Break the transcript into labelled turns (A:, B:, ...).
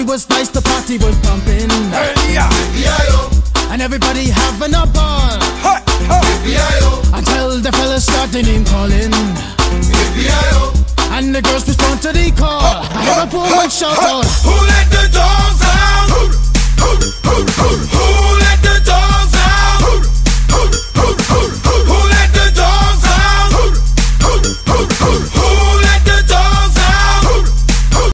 A: party was nice, the party was pumping. Yeah. And everybody having a ball. Until the fellas start their name calling. And the girls respond to the call. I hear a woman shout out. Who
B: let the